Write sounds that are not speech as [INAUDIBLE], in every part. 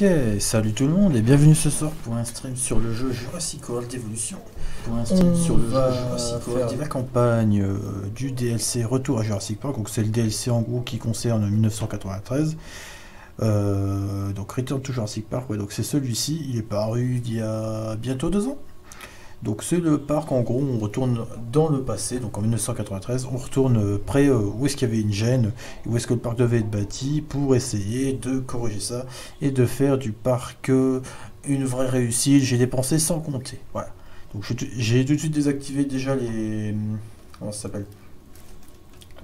Ok, salut tout le monde et bienvenue ce soir pour un stream sur le jeu Jurassic World Evolution. Pour un stream sur le jeu Jurassic World la campagne euh, du DLC Retour à Jurassic Park. Donc c'est le DLC en gros qui concerne 1993. Euh, donc Return to Jurassic Park, ouais, donc c'est celui-ci. Il est paru il y a bientôt deux ans. Donc c'est le parc, en gros, on retourne dans le passé, donc en 1993, on retourne près euh, où est-ce qu'il y avait une gêne, où est-ce que le parc devait être bâti, pour essayer de corriger ça et de faire du parc euh, une vraie réussite. J'ai dépensé sans compter. Voilà. Donc j'ai tout de suite désactivé déjà les... Comment ça s'appelle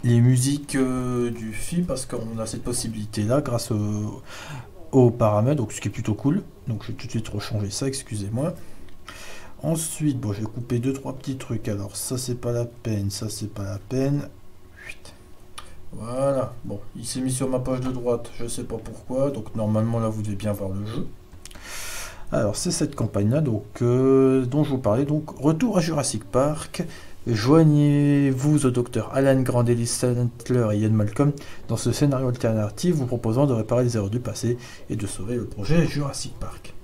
les musiques euh, du film parce qu'on a cette possibilité là grâce au, au paramètres donc ce qui est plutôt cool donc je vais tout de suite rechanger ça excusez-moi Ensuite, bon, je vais couper deux trois petits trucs. Alors, ça, c'est pas la peine. Ça, c'est pas la peine. Voilà. Bon, il s'est mis sur ma page de droite. Je sais pas pourquoi. Donc, normalement, là, vous devez bien voir le jeu. Alors, c'est cette campagne-là euh, dont je vous parlais. Donc, retour à Jurassic Park. Joignez-vous au docteur Alan Grandelli Sandler et Ian Malcolm dans ce scénario alternatif vous proposant de réparer les erreurs du passé et de sauver le projet Jurassic Park.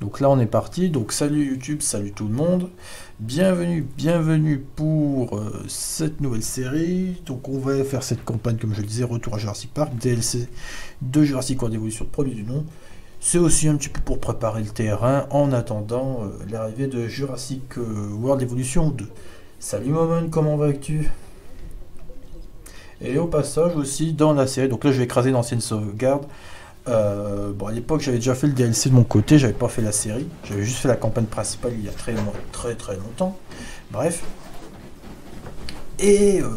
Donc là on est parti, donc salut YouTube, salut tout le monde, bienvenue, bienvenue pour euh, cette nouvelle série, donc on va faire cette campagne comme je le disais, retour à Jurassic Park, DLC de Jurassic World Evolution, premier du nom, c'est aussi un petit peu pour préparer le terrain en attendant euh, l'arrivée de Jurassic euh, World Evolution 2. Salut Moment, comment vas-tu? Et au passage aussi dans la série, donc là je vais écraser l'ancienne sauvegarde, euh, bon, à l'époque, j'avais déjà fait le DLC de mon côté, j'avais pas fait la série. J'avais juste fait la campagne principale il y a très très très longtemps. Bref. Et euh,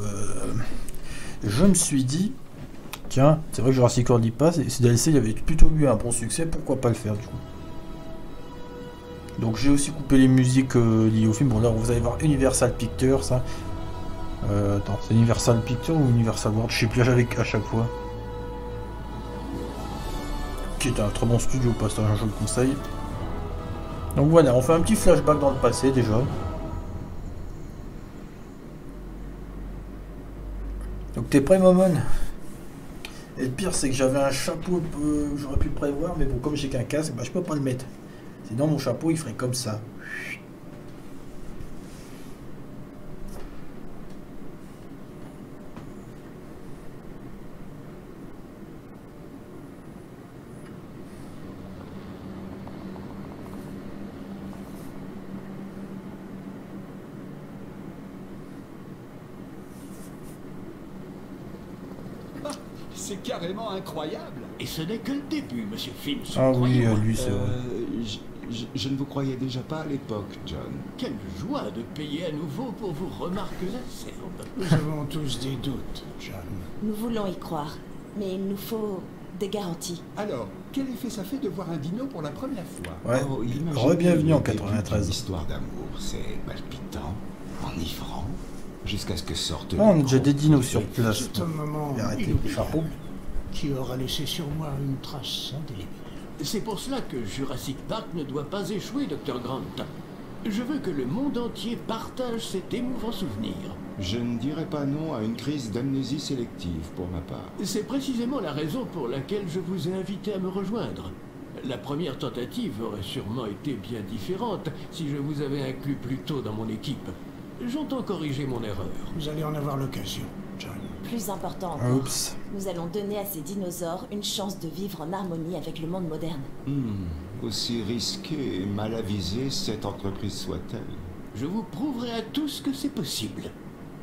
je me suis dit, tiens, c'est vrai que Jurassic World y passe, et ce DLC il avait plutôt eu un bon succès, pourquoi pas le faire du coup? Donc j'ai aussi coupé les musiques euh, liées au film. Bon là, vous allez voir Universal Pictures. ça. attends, c'est Universal Pictures ou Universal World? Je sais plus à chaque fois qui un très bon studio au passage, je le conseille. Donc voilà, on fait un petit flashback dans le passé déjà. Donc t'es prêt Momon Et le pire c'est que j'avais un chapeau que j'aurais pu prévoir, mais bon comme j'ai qu'un casque, bah, je peux pas le mettre. Sinon mon chapeau il ferait comme ça. Incroyable. Et ce n'est que le début, monsieur Finch. Ah oui, euh, lui, c'est euh, je, ne vous croyais déjà pas à l'époque, John. Quelle joie de payer à nouveau pour vos remarques acerbes. Nous avons tous des doutes, John. Nous voulons y croire, mais il nous faut des garanties. Alors, quel effet ça fait de voir un dino pour la première fois? Ouais, oh, bienvenue en 93. Histoire d'amour, c'est palpitant, enivrant, jusqu'à ce que sorte... Oh, on a déjà des dinos sur place. Un moment Arrêtez le chapeau qui aura laissé sur moi une trace indélébile. C'est pour cela que Jurassic Park ne doit pas échouer, Dr. Grant. Je veux que le monde entier partage cet émouvant souvenir. Je ne dirais pas non à une crise d'amnésie sélective pour ma part. C'est précisément la raison pour laquelle je vous ai invité à me rejoindre. La première tentative aurait sûrement été bien différente si je vous avais inclus plus tôt dans mon équipe. J'entends corriger mon erreur. Vous allez en avoir l'occasion. Plus important encore, nous allons donner à ces dinosaures une chance de vivre en harmonie avec le monde moderne. Hmm, aussi risquée et mal avisée cette entreprise soit-elle. Je vous prouverai à tous que c'est possible.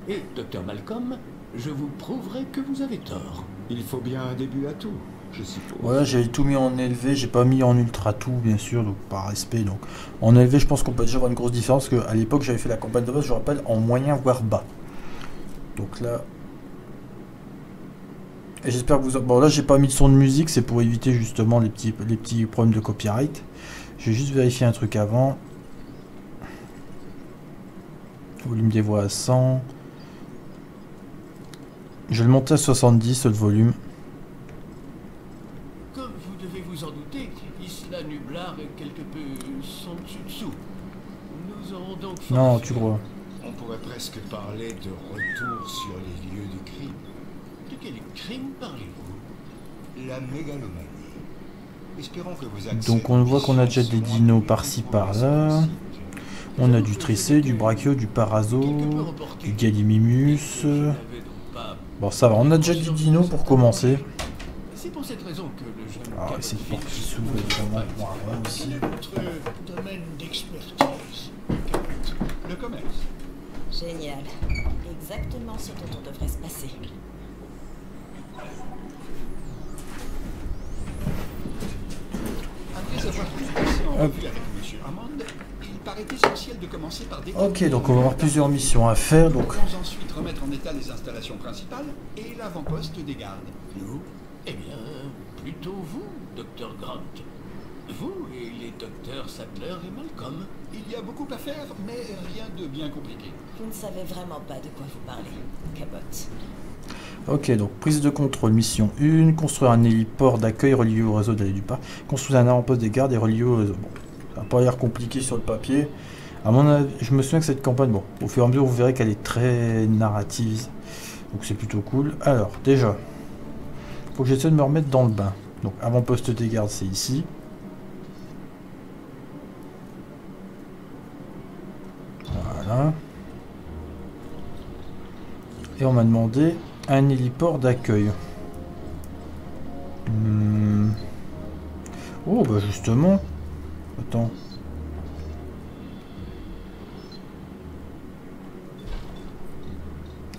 Et, docteur Malcolm, je vous prouverai que vous avez tort. Il faut bien un début à tout, je suppose. Ouais, j'ai tout mis en élevé, j'ai pas mis en ultra tout, bien sûr, donc par respect. Donc en élevé, je pense qu'on peut déjà voir une grosse différence, parce qu'à l'époque, j'avais fait la campagne de base, je rappelle, en moyen voire bas. Donc là, j'espère que vous... Bon là j'ai pas mis de son de musique, c'est pour éviter justement les petits, les petits problèmes de copyright. Je vais juste vérifier un truc avant. Volume des voix à 100. Je vais le monter à 70 le volume. Comme vous devez vous en douter, Isla Nublar est quelque peu sans dessus Nous aurons donc... Non, tu crois. On pourrait presque parler de retour sur les crime quel crime parlez-vous La mégalomanie. Donc on voit qu'on a déjà des dinos par-ci par-là. On a du Tricé, du Brachio, du Parazo, du Gallimimus. Bon ça va, on a déjà du dino pour commencer. C'est pour cette raison que le jeune Ah, c'est une porte qui s'ouvre évidemment pour avoir aussi. Votre domaine d'expertise. Le commerce. Génial. Exactement ce dont on devrait se passer. Après avoir passé en revue avec Monsieur Hammond, il paraît essentiel de commencer par des... Ok, donc on va avoir plusieurs missions à faire. Donc Nous allons ensuite remettre en état les installations principales et l'avant-poste des gardes. Nous Eh bien, plutôt vous, docteur Grant. Vous et les docteurs Sattler et Malcolm. Il y a beaucoup à faire, mais rien de bien compliqué. Vous ne savez vraiment pas de quoi vous parlez, Cabot. Ok, donc prise de contrôle, mission 1, construire un héliport d'accueil relié au réseau d'aller du parc, construire un avant-poste des gardes et relié au réseau. Bon, ça n'a pas l'air compliqué sur le papier. À mon avis, je me souviens que cette campagne, bon, au fur et à mesure, vous verrez qu'elle est très narrative. Donc c'est plutôt cool. Alors, déjà, faut que j'essaie de me remettre dans le bain. Donc avant-poste des gardes, c'est ici. Voilà. Et on m'a demandé un héliport d'accueil. Hmm. Oh, bah justement. Attends.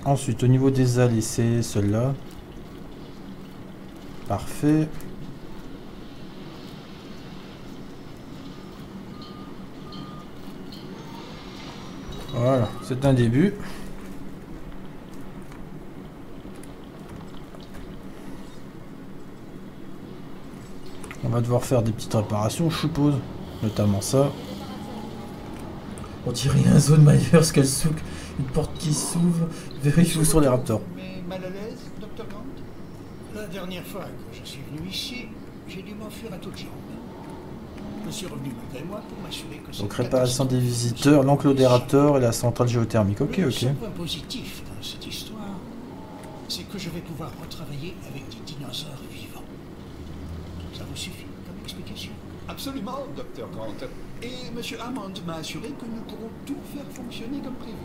Ensuite, au niveau des allées, c'est celle-là. Parfait. Voilà, c'est un début. On va devoir faire des petites réparations, je suppose. Notamment ça. On dirait un zone Myers qu'elle souk. Une porte qui s'ouvre. Vérifiez sur les raptors. Mais mal à l'aise, Dr. Grant? La dernière fois que je suis venu ici, j'ai dû m'enfuir à toutes jambes. Je suis revenu malgré moi pour m'assurer que Donc réparation des visiteurs, l'enclos des raptors et la centrale géothermique. Ok, Le ok. seul point positif dans cette histoire, c'est que je vais pouvoir retravailler avec des dinosaures vivants. Ça vous suffit comme explication Absolument, Dr. Grant. Et Monsieur Hammond m'a assuré que nous pourrons tout faire fonctionner comme prévu.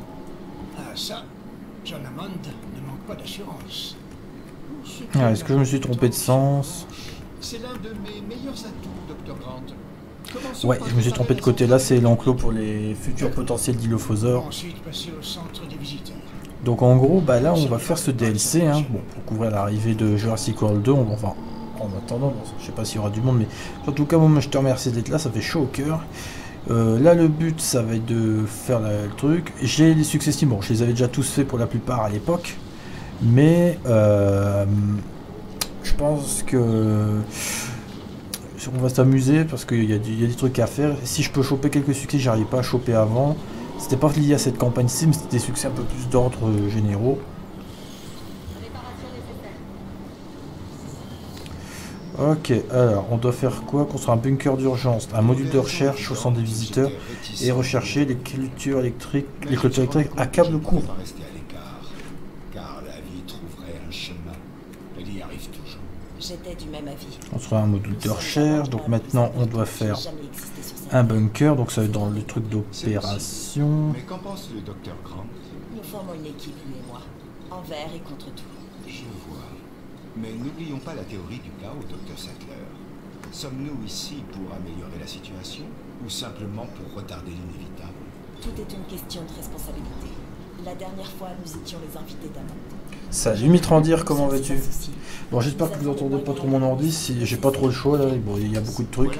Ah ça, John Hammond ne manque pas d'assurance. Ce Ah, Est-ce que je me suis trompé de sens C'est l'un de mes meilleurs atouts, Dr. Grant. Commençons Ouais, je me suis trompé de côté. Là, c'est l'enclos pour les futurs potentiels visiteurs. Donc en gros, bah là, on va faire ce DLC, hein, bon, pour couvrir l'arrivée de Jurassic World 2. On va, enfin, en attendant, bon, je sais pas s'il y aura du monde, mais en tout cas, moi, je te remercie d'être là, ça fait chaud au cœur. Euh, là, le but, ça va être de faire le truc. J'ai les successives, bon, je les avais déjà tous faits pour la plupart à l'époque, mais euh, je pense que on va s'amuser parce qu'il y, a des trucs à faire. Si je peux choper quelques succès, j'arrive pas à choper avant. C'était pas lié à cette campagne Sim, c'était des succès un peu plus d'ordre euh, généraux. Ok, alors on doit faire quoi Construire un bunker d'urgence, un module de recherche au centre des visiteurs et rechercher les clôtures électriques, les clôtures électriques à câble court. On va rester à l'écart, car la vie trouverait un chemin. Elle y arrive toujours. J'étais du même avis. Construire un module de recherche, donc maintenant on doit faire un bunker, donc ça va être dans le truc d'opération. Mais qu'en pense le docteur Grant? Nous formons une équipe, lui et moi. Envers et contre tout. Mais n'oublions pas la théorie du chaos, docteur Sattler. Sommes-nous ici pour améliorer la situation ou simplement pour retarder l'inévitable? Tout est une question de responsabilité. La dernière fois, nous étions les invités d'un Salut Mitrandir, comment vas-tu? Bon, j'espère que vous entendez pas trop mon ordi, si j'ai pas trop le choix là, bon, il y a beaucoup de trucs.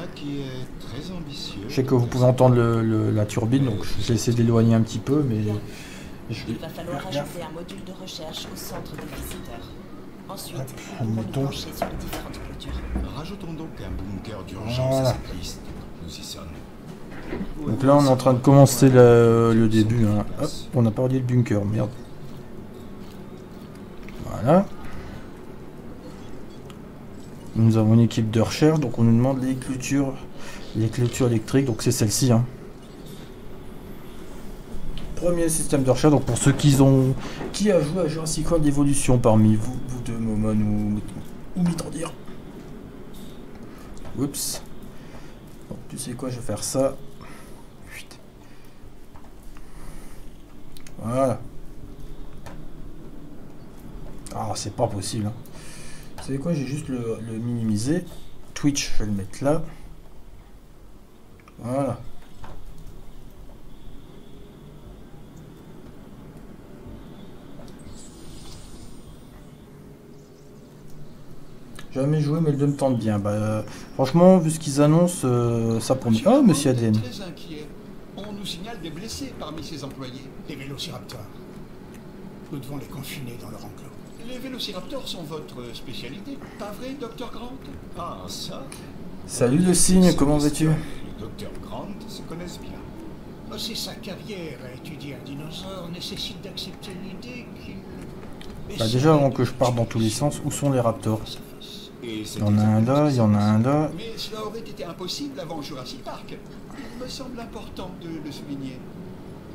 Je sais que vous pouvez entendre le- le- la turbine, donc je vais essayer d'éloigner un petit peu, mais je Il va falloir ajouter un module de recherche au centre des visiteurs. Ensuite, Hop, nous pourrons nous admettons. pencher sur les différentes clôtures. Rajoutons donc un bunker d'urgence Voilà. à cette liste. Nous y sommes. Donc là, on est en train de commencer le, le début. hein. Hop, on n'a pas relié le bunker, merde. Voilà. Nous avons une équipe de recherche, donc on nous demande les clôtures, les clôtures électriques, donc c'est celle-ci. hein. Premier système de recherche, donc pour ceux qui ont, qui a joué à Jurassic World Evolution parmi vous, vous deux, Momon ou, ou Mitrandir. Oups. Bon, tu sais quoi, je vais faire ça. Voilà. Ah, c'est pas possible. Hein. Vous savez quoi, j'ai juste le, le minimiser. Twitch, je vais le mettre là. Voilà. Jamais joué, mais le 2 me tente bien. Bah, franchement, vu ce qu'ils annoncent, euh, ça promet. Ah, monsieur ADN. Très inquiet. On nous signale des blessés parmi ses employés. Des vélociraptors. Nous devons les confiner dans leur enclos. Les vélociraptors sont votre spécialité, pas vrai, docteur Grant? Ah, ça Salut le cygne, comment vas-tu? Le docteur Grant se connaissent bien. Passer sa carrière à étudier un dinosaure nécessite d'accepter l'idée qu'il... Bah déjà, avant que je parte dans tous les sens, où sont les raptors? Il y en a un là, il y en a un là. Mais cela aurait été impossible avant Jurassic Park. Il me semble important de le souligner.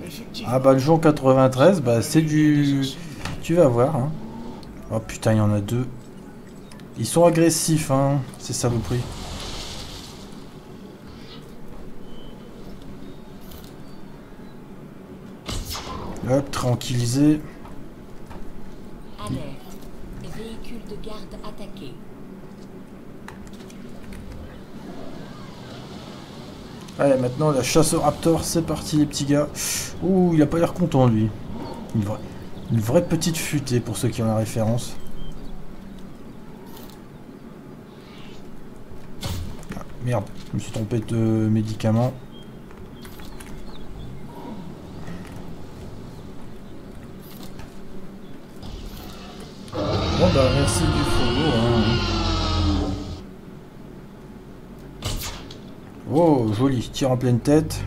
Effectivement. Ah bah le jour 93, bah c'est du... Tu vas voir, hein. Oh putain, il y en a deux. Ils sont agressifs, hein, c'est ça le prix. Hop, tranquillisé. Alerte. Véhicule de garde attaqué. Allez, maintenant la chasse au raptor, c'est parti les petits gars. Ouh, il a pas l'air content lui. Une vraie, petite futée pour ceux qui ont la référence. Ah, merde, je me suis trompé de médicament. Joli, tir en pleine tête.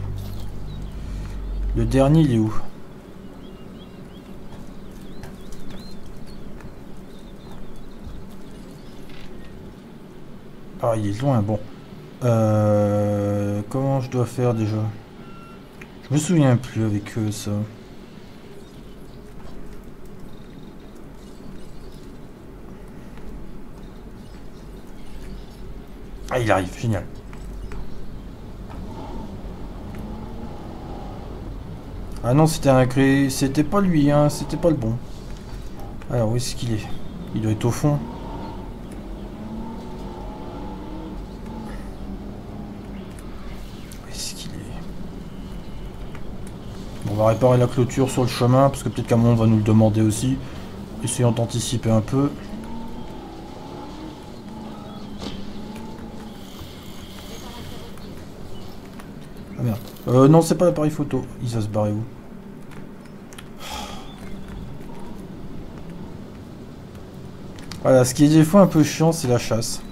Le dernier, il est où? Ah, il est loin, bon. Euh, comment je dois faire déjà? Je me souviens plus avec eux, ça. Ah, il arrive, génial. Ah non, c'était un gré... C'était pas lui, hein. C'était pas le bon. Alors, où est-ce qu'il est? Il doit être au fond. Où est-ce qu'il est? On va réparer la clôture sur le chemin, parce que peut-être qu'à un moment on va nous le demander aussi. Essayons d'anticiper un peu. Ah merde. Euh, non, c'est pas l'appareil photo. Il va se barrer où? Voilà, ce qui est des fois un peu chiant, c'est la chasse.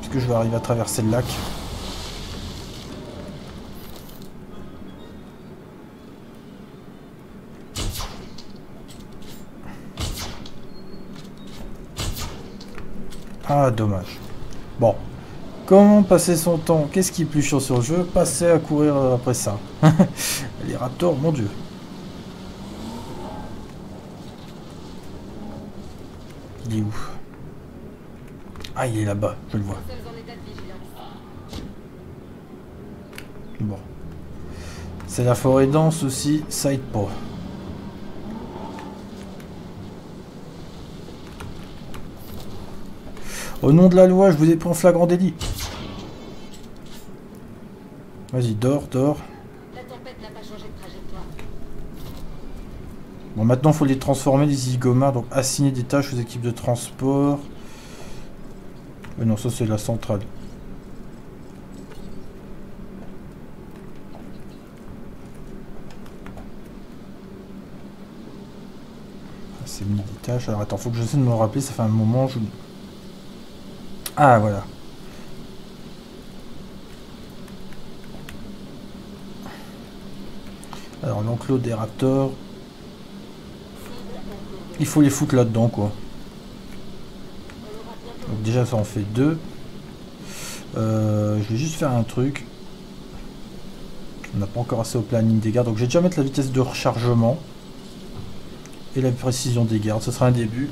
Puisque je vais arriver à traverser le lac. Ah, dommage. Comment passer son temps Qu'est-ce qui est plus chiant sur le jeu Passer à courir après ça. [LAUGHS] Les raptors, mon dieu. Il est où Ah, il est là-bas, je le vois. Bon. C'est la forêt dense aussi, ça aide. Au nom de la loi, je vous ai pris en flagrant délit. Vas-y, dors, dors. La tempête n'a pas changé de trajectoire. Bon, maintenant, il faut les transformer, les zygomars. Donc, assigner des tâches aux équipes de transport. Euh, non, ça, c'est la centrale. Ah, C'est mis des tâches. Alors, attends, faut que j'essaie de me rappeler. Ça fait un moment. Je... Ah, voilà. Alors, l'enclos des raptors. Il faut les foutre là-dedans, quoi. Donc déjà, ça en fait deux. Euh, je vais juste faire un truc. On n'a pas encore assez au planning des gardes. Donc, je vais déjà mettre la vitesse de rechargement. Et la précision des gardes. Ce sera un début.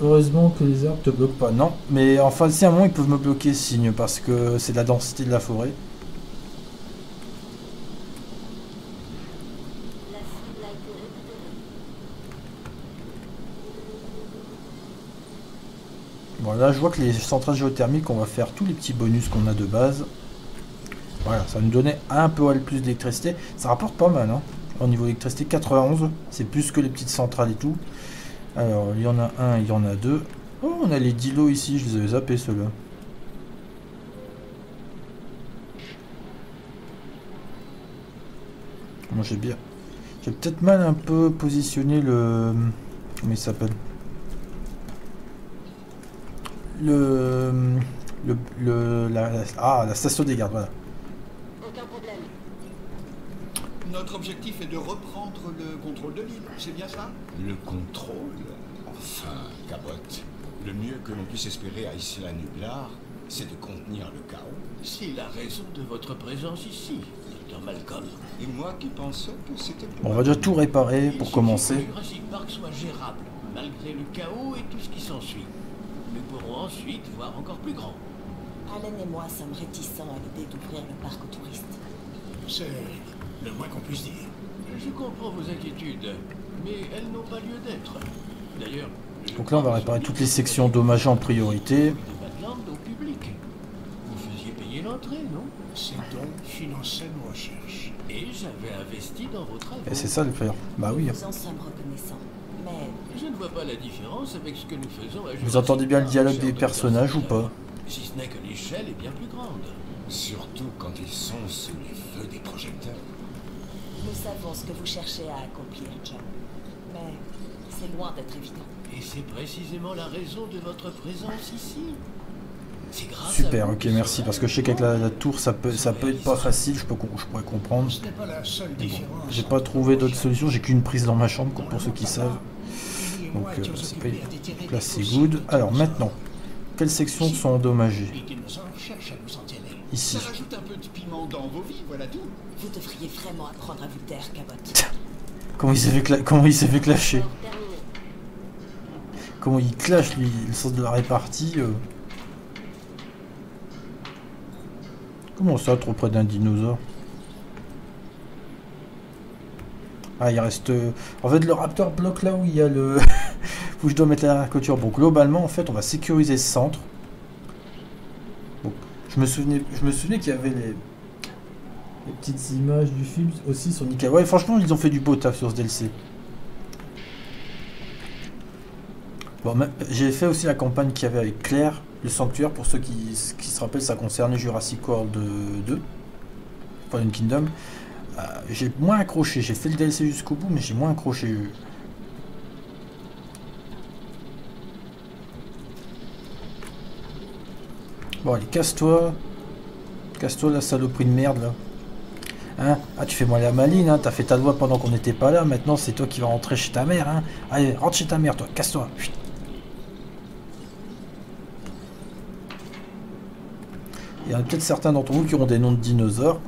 Heureusement que les arbres te bloquent pas. Non, mais enfin, si à un moment ils peuvent me bloquer signe parce que c'est la densité de la forêt. Je vois que les centrales géothermiques on va faire tous les petits bonus qu'on a de base. Voilà, ça nous donnait un peu plus d'électricité. Ça rapporte pas mal, hein. Au niveau d'électricité, 91. C'est plus que les petites centrales et tout. Alors, il y en a un, il y en a deux. Oh, on a les dilos ici, je les avais zappés ceux-là. Moi j'ai bien... J'ai peut-être mal un peu positionné le... Comment il s'appelle? Le... Le... le la, ah, la station des gardes, voilà. Notre objectif est de reprendre le contrôle de l'île, c'est bien ça? Le contrôle Enfin, Cabot. Le mieux que l'on puisse espérer à Isla Nublar, c'est de contenir le chaos. C'est la raison de votre présence ici, Dr. Malcolm. Et moi qui pensais que c'était On va déjà tout réparer pour commencer. Que Jurassic Park soit gérable, malgré le chaos et tout ce qui s'ensuit. Nous pourrons ensuite voir encore plus grand. Alan et moi sommes réticents à l'idée d'ouvrir le parc aux touristes. C'est le moins qu'on puisse dire. Je comprends vos inquiétudes, mais elles n'ont pas lieu d'être. D'ailleurs, donc là on va réparer toutes les sections endommagées en priorité. Vous faisiez payer l'entrée, non? C'est donc financer nos recherches. Et j'avais investi dans vos travaux. Et c'est ça le faire. Bah oui. Nous en sommes reconnaissants. Mais je ne vois pas la différence avec ce que nous faisons à Vous entendez bien le dialogue des personnages ou pas Si ce n'est que l'échelle est bien plus grande. Surtout quand ils sont sous les feux des projecteurs. Nous savons ce que vous cherchez à accomplir, John. Mais c'est loin d'être évident. Et c'est précisément la raison de votre présence ici. Super, ok, merci. Parce que je sais qu'avec la, tour, ça peut, ça peut être pas facile, je, peux, je pourrais comprendre. j'ai pas trouvé d'autre solution, j'ai qu'une prise dans ma chambre, pour ceux qui savent. Donc, euh, c'est pas... là, c'est good. Alors, maintenant, quelles sections sont endommagées Ici. Vous devriez vraiment apprendre à vous taire, Cabot. Comment il s'est fait, Comment il s'est fait clasher Comment il clash lui, le sens de la répartie euh. Comment ça, trop près d'un dinosaure? Ah, il reste... Euh, en fait, le Raptor bloque là où il y a le... [LAUGHS] [LAUGHS] où je dois mettre la couture. Bon, globalement, en fait, on va sécuriser ce centre. Je me souvenais, je me souvenais qu'il y avait les... les... petites images du film aussi sur Nika. Ouais, franchement, ils ont fait du beau taf sur ce DLC. Bon, j'ai fait aussi la campagne qu'il y avait avec Claire, le sanctuaire, pour ceux qui, se rappellent, ça concernait Jurassic World 2, Fallen Kingdom. Euh, j'ai moins accroché, j'ai fait le DLC jusqu'au bout, mais j'ai moins accroché. Bon, allez, casse-toi. Casse-toi, la saloperie de merde, là. Hein? Ah, tu fais moi la maline, hein T'as fait ta loi pendant qu'on n'était pas là. Maintenant, c'est toi qui vas rentrer chez ta mère, hein Allez, rentre chez ta mère, toi. Casse-toi. Il y en a peut-être certains d'entre vous qui auront des noms de dinosaures.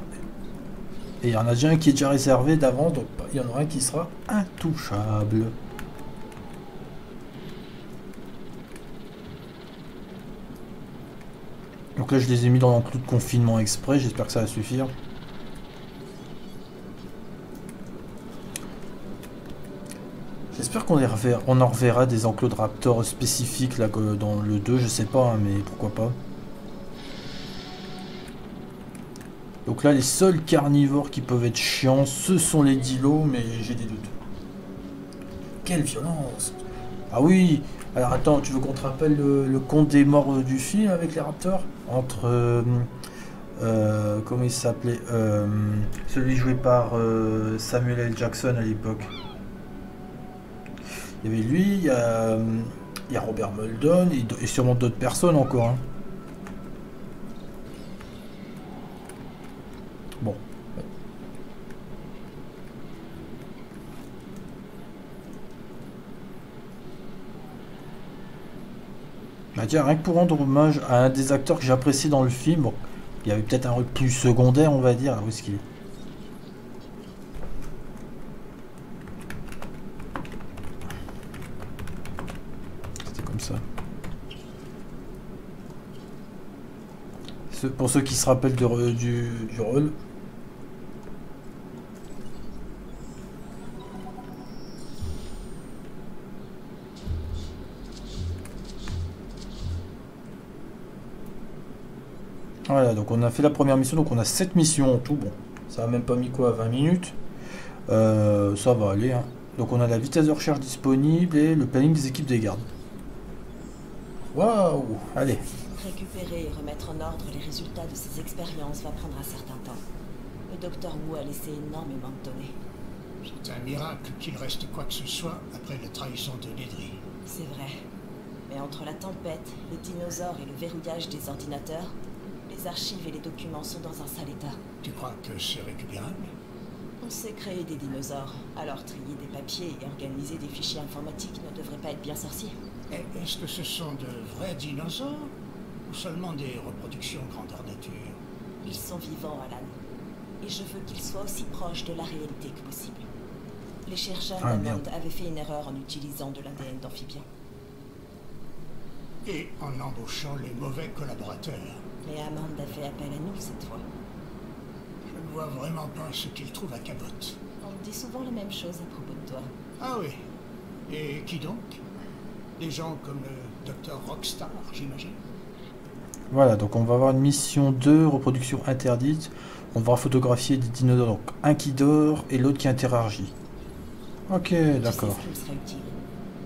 Et il y en a déjà un qui est déjà réservé d'avant, donc il y en aura un qui sera intouchable. Donc là je les ai mis dans l'enclos de confinement exprès, j'espère que ça va suffire. J'espère qu'on on en reverra des enclos de raptors spécifiques là dans le 2, je sais pas, hein, mais pourquoi pas. Donc là, les seuls carnivores qui peuvent être chiants, ce sont les dilos, mais j'ai des doutes. Quelle violence Ah oui Alors attends, tu veux qu'on te rappelle le, compte des morts du film avec les raptors? Entre... Euh, euh, comment il s'appelait euh, Celui joué par Samuel L. Jackson à l'époque. Il y avait lui, il y a, Robert Muldoon et, sûrement d'autres personnes encore. Hein. Bon. Tiens, rien que pour rendre hommage à un des acteurs que j'apprécie dans le film, bon, il y avait peut-être un rôle plus secondaire, on va dire. Où est-ce qu'il est, ça. Pour ceux qui se rappellent du, du rôle. Voilà, donc on a fait la première mission, donc on a 7 missions en tout. Bon, ça a même pas mis quoi, 20 minutes. Euh, ça va aller. Hein. Donc on a la vitesse de recherche disponible et le planning des équipes des gardes. Waouh Allez. Récupérer et remettre en ordre les résultats de ces expériences va prendre un certain temps. Le docteur Wu a laissé énormément de données. C'est un miracle qu'il reste quoi que ce soit après la trahison de Nedry. C'est vrai. Mais entre la tempête, les dinosaures et le verrouillage des ordinateurs, les archives et les documents sont dans un sale état. Tu crois que c'est récupérable On sait créer des dinosaures, alors trier des papiers et organiser des fichiers informatiques ne devrait pas être bien sorcier. Est-ce que ce sont de vrais dinosaures ou seulement des reproductions grandeur nature? Ils sont vivants, Alan. Et je veux qu'ils soient aussi proches de la réalité que possible. Les chercheurs ah, avaient fait une erreur en utilisant de l'ADN d'amphibiens. Et en embauchant les mauvais collaborateurs. Mais Amanda a fait appel à nous cette fois. Je ne vois vraiment pas ce qu'il trouve à Cabot. On dit souvent la même chose à propos de toi. Ah oui. Et qui donc? Des gens comme le docteur Rockstar, j'imagine? Voilà, donc on va avoir une mission 2, reproduction interdite. On va photographier des dinosaures, donc un qui dort et l'autre qui interagit. Ok, d'accord.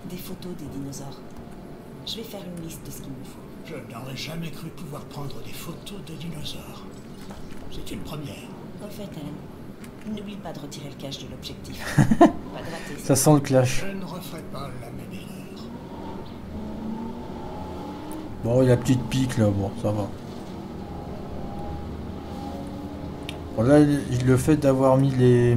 Des photos des dinosaures. Je vais faire une liste de ce qu'il me faut. Je n'aurais jamais cru pouvoir prendre des photos de dinosaures. C'est une première. Au fait, Alan, n'oublie pas de retirer le cache de l'objectif. [LAUGHS] Ça sent le clash. Je ne referai pas la même erreur. Bon, il y a la petite pique là, bon, ça va. Bon, là, le fait d'avoir mis les.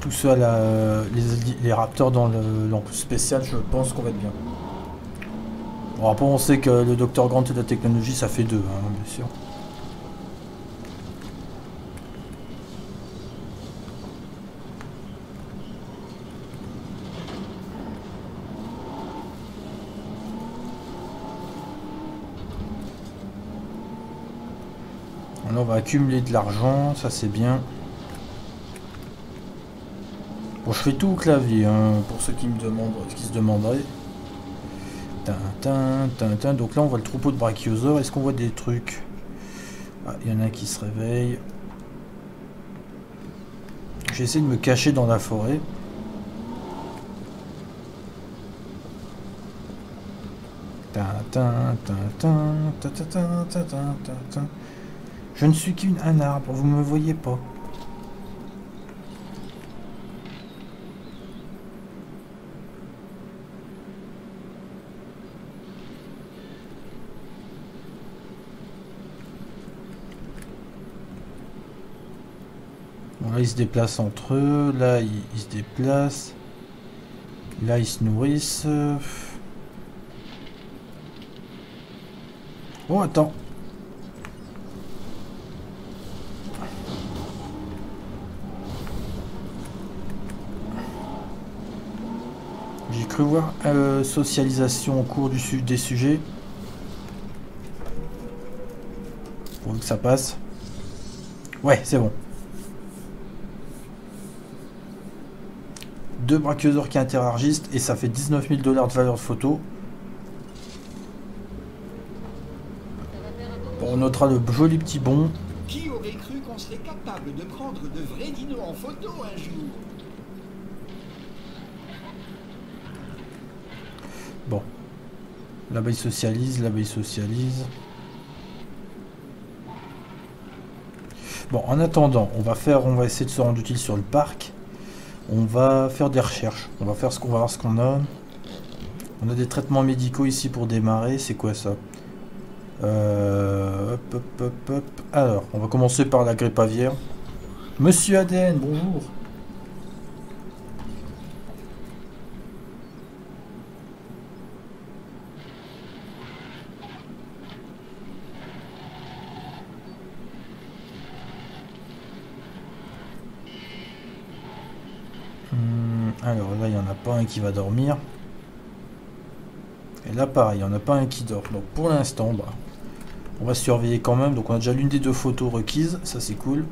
Tout ça, les, les raptors dans l'enclos spécial, je pense qu'on va être bien. Bon, après, on sait que le docteur Grant et la technologie, ça fait deux, hein, bien sûr. Là, on va accumuler de l'argent, ça c'est bien. Bon, je fais tout au clavier, hein, pour ceux qui me demandent, qui se demanderaient. Donc là, on voit le troupeau de brachiosaures. Est-ce qu'on voit des trucs? Ah, Il y en a qui se réveille. J'essaie de me cacher dans la forêt. Je ne suis qu'un arbre, vous me voyez pas. Là, ils se déplacent entre eux. Là, ils, se déplacent. Là, ils se nourrissent. Oh, attends. J'ai cru voir euh, socialisation au cours du des sujets. Pour que ça passe. Ouais, c'est bon. Deux brachiosaures qui interagissent et ça fait 19 000 dollars de valeur de photo. on notera le joli petit bon. Qui aurait cru qu'on serait capable de prendre de vrais dinos en photo un jour? Bon. Là-bas il socialise, là-bas il socialise. Bon, en attendant, on va faire, on va essayer de se rendre utile sur le parc. On va faire des recherches. On va faire ce qu'on va voir ce qu'on a. On a des traitements médicaux ici pour démarrer. C'est quoi ça euh, Alors, on va commencer par la grippe aviaire. Monsieur ADN, bonjour. Alors là, il n'y en a pas un qui va dormir. Et là, pareil, on n'a pas un qui dort. Donc pour l'instant, bah, on va surveiller quand même. Donc on a déjà l'une des deux photos requises. Ça, c'est cool.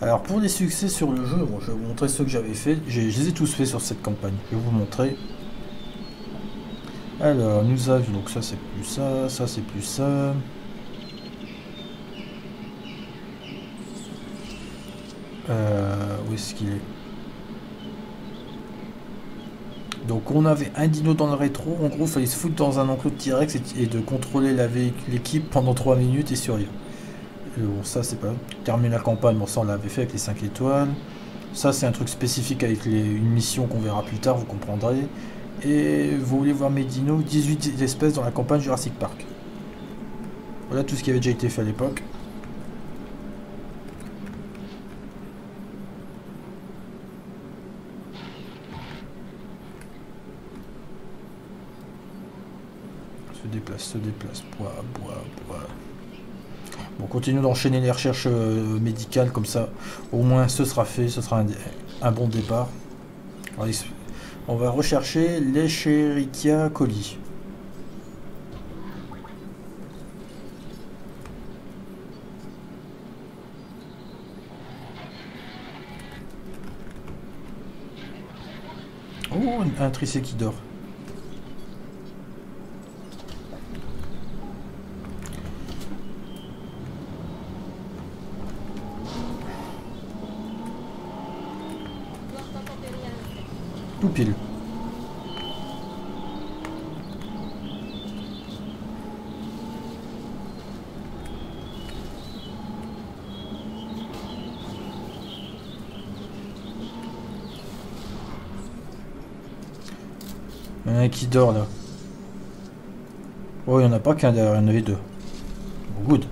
Alors pour les succès sur le jeu, je vais vous montrer ceux que j'avais fait. Je les ai tous faits sur cette campagne. Je vais vous montrer. Alors, nous avions, donc ça c'est plus ça, ça c'est plus ça. Euh, où est-ce qu'il est, Donc on avait un dino dans le rétro, en gros il fallait se foutre dans un enclos de T-Rex et, de contrôler l'équipe pendant 3 minutes et survivre. bon ça c'est pas... Terminer la campagne, bon ça on l'avait fait avec les 5 étoiles. Ça c'est un truc spécifique avec une mission qu'on verra plus tard, vous comprendrez. Et vous voulez voir mes dinos, 18 espèces dans la campagne Jurassic Park. Voilà tout ce qui avait déjà été fait à l'époque. Se déplace, bois, bois, bois. Bon, continue d'enchaîner les recherches euh, médicales comme ça. Au moins, ce sera fait, ce sera un, bon départ. On va rechercher l'Escherichia coli. Oh, un tricé qui dort. Il y en a qui dort là. Oh, il n'y en a pas qu'un derrière, il y en avait deux. good.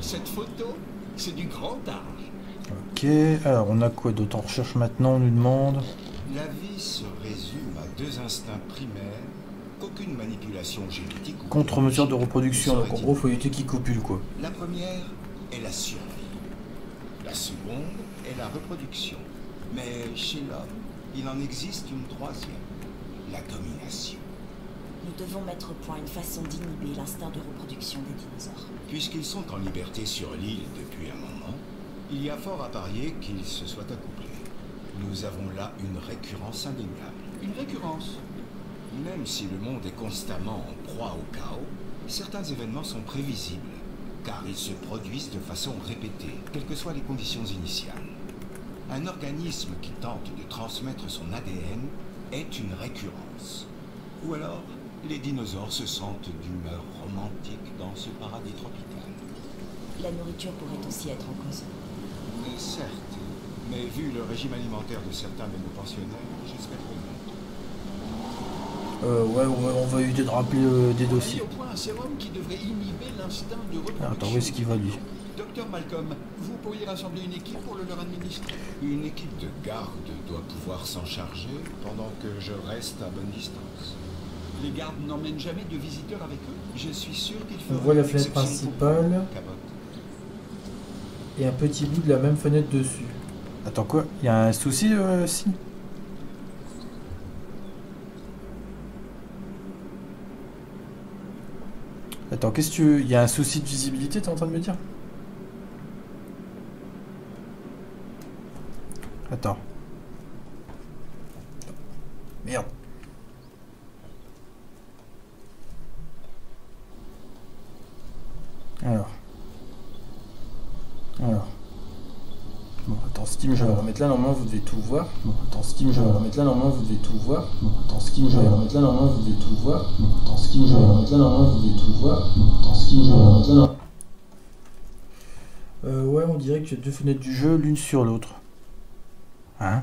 Cette photo, c'est du grand art. Ok, alors on a quoi d'autre? En recherche maintenant, on nous demande La vie se résume à deux instincts primaires qu'aucune manipulation génétique... Contre-mesure de reproduction, donc en gros faut éviter qu'ils copulent quoi. La première est la survie. La seconde est la reproduction. Mais chez l'homme, il en existe une troisième, la domination. Nous devons mettre au point une façon d'inhiber l'instinct de reproduction des dinosaures. Puisqu'ils sont en liberté sur l'île depuis un moment, il y a fort à parier qu'ils se soient accouplés. Nous avons là une récurrence indéniable. Une récurrence Même si le monde est constamment en proie au chaos, certains événements sont prévisibles, car ils se produisent de façon répétée, quelles que soient les conditions initiales. Un organisme qui tente de transmettre son ADN est une récurrence. Ou alors, les dinosaures se sentent d'humeur romantique dans ce paradis tropical. La nourriture pourrait aussi être en cause. Certes, mais vu le régime alimentaire de certains de nos pensionnaires, j'espère que non. Euh, ouais, on va, éviter de rappeler euh, des dossiers. au point un sérum qui devrait inhiber l'instinct de reproduction. Attends, où est-ce qu'il va lui Docteur Malcolm, vous pourriez rassembler une équipe pour le leur administrer Une équipe de garde doit pouvoir s'en charger pendant que je reste à bonne distance. Les gardes n'emmènent jamais de visiteurs avec eux Je suis sûr qu'il faut. On voit la fenêtre principale et un petit bout de la même fenêtre dessus. Attends quoi? Il y a un souci euh, si? Attends, qu'est-ce que tu... Il y a un souci de visibilité, t'es en train de me dire? Attends. Merde. Alors. Alors. Bon, attends, Steam, je vais remettre là, normalement vous devez tout voir. Attends, Steam, je vais remettre là, normalement vous devez tout voir. Attends, Steam, je vais remettre là, normalement vous devez tout voir. Attends, Steam, je vais remettre là, normalement vous devez tout voir. Attends, Steam, je vais remettre là. Euh, ouais, on dirait que tu as deux fenêtres du jeu, l'une sur l'autre. Hein?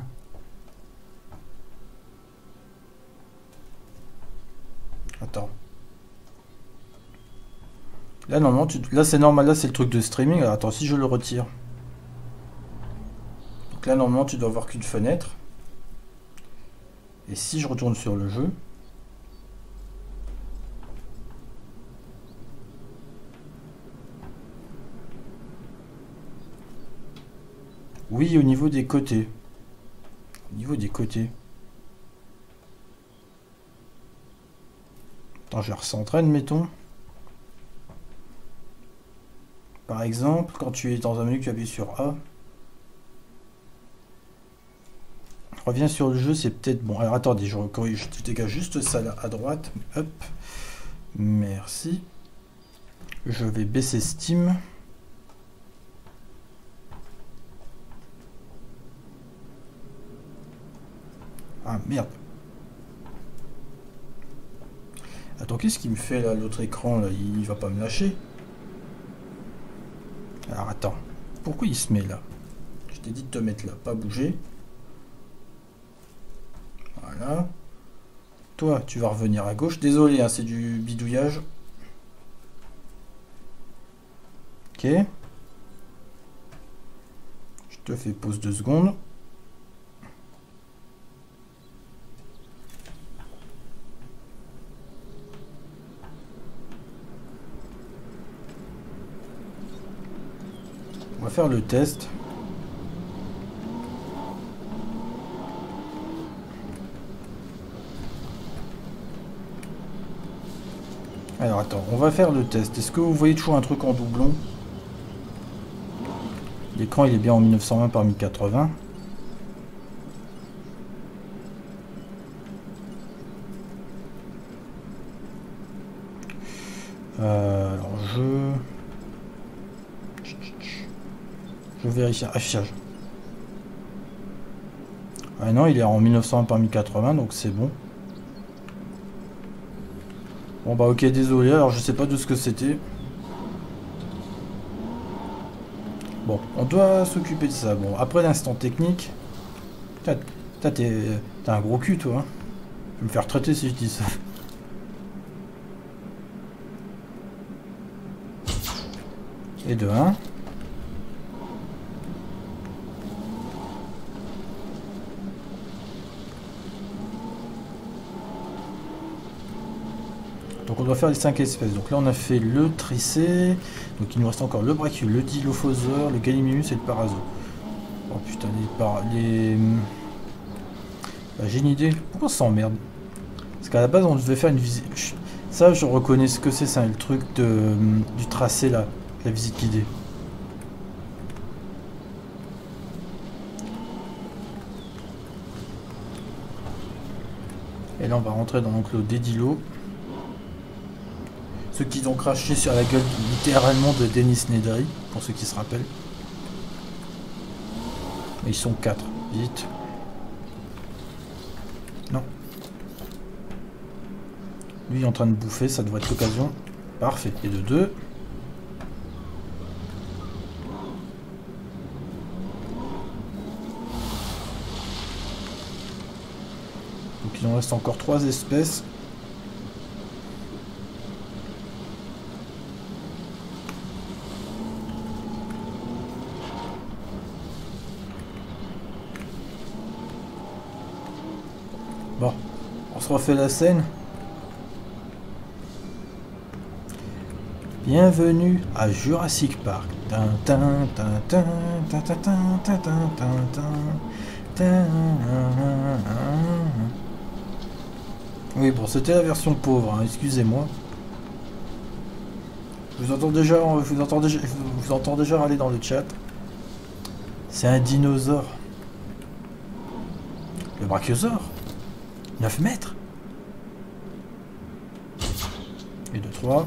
Attends. Là, normalement, tu... là c'est normal, là c'est le truc de streaming. Alors, attends, si je le retire. Là, normalement, tu dois voir qu'une fenêtre. Et si je retourne sur le jeu, Oui, au niveau des côtés. Au niveau des côtés. Attends, je recentrer, admettons. Par exemple, quand tu es dans un menu, tu appuies sur A. Reviens sur le jeu, c'est peut-être bon. Alors attendez, je corrige, je dégage juste ça là à droite. Hop. Merci. Je vais baisser Steam. Ah merde. Attends, qu'est-ce qu'il me fait là, l'autre écran là? Il va pas me lâcher. Alors attends, pourquoi il se met là? Je t'ai dit de te mettre là, pas bouger. Voilà. Toi, tu vas revenir à gauche. Désolé, hein, c'est du bidouillage. Ok. Je te fais pause deux secondes. On va faire le test. Alors attends, on va faire le test. Est-ce que vous voyez toujours un truc en doublon? L'écran il est bien en 1920 par 1080. Euh, alors je... Je vérifie affichage. Ah non, il est en 1920 par 1080, donc c'est bon. Bon bah ok, désolé, alors je sais pas de ce que c'était. Bon, on doit s'occuper de ça. Bon, après l'instant technique... T'as un gros cul, toi. Hein. Je vais me faire traiter si je dis ça. Et de 1. On doit faire les 5 espèces. Donc là on a fait le tricé. Donc il nous reste encore le brachio, le dilophosaure, le gallimimus et le parazo. Oh putain, les par... les... Bah, j'ai une idée. Pourquoi on s'emmerde? Parce qu'à la base on devait faire une visite... Ça je reconnais ce que c'est, c'est le truc de... du tracé là. La visite guidée. Et là on va rentrer dans l'enclos des dilos. Ceux qui ont craché sur la gueule littéralement de Denis Nedry, pour ceux qui se rappellent. Ils sont quatre. Vite. Non. Lui est en train de bouffer, ça devrait être l'occasion. Parfait. Et de deux. Donc il en reste encore trois espèces. Se refait la scène. Bienvenue à Jurassic Park. Oui, bon, c'était la version pauvre, excusez-moi. Vous entendez déjà, vous entendez, vous entendez déjà aller dans le chat. C'est un dinosaure. Le brachiosaure 9 mètres Et de 3.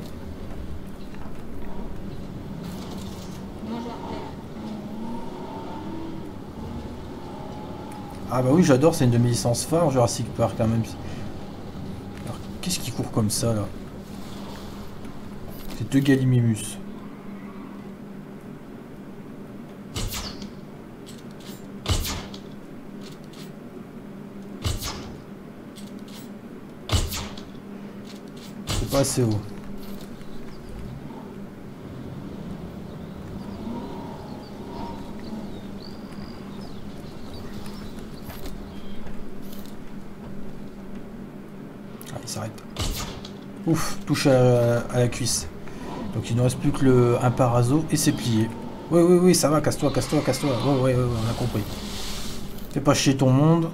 Ah bah oui, j'adore, c'est une de mes licences phares, Jurassic Park quand même. Alors, qu'est-ce qui court comme ça, là? C'est deux Gallimimus. Assez haut. Ah, il s'arrête. Ouf, touche à, la cuisse. Donc il ne reste plus que le un parazo et c'est plié. Oui, oui, oui, ça va, casse-toi, casse-toi, casse-toi. Oui, oui, oui, on a compris. Fais pas chier ton monde.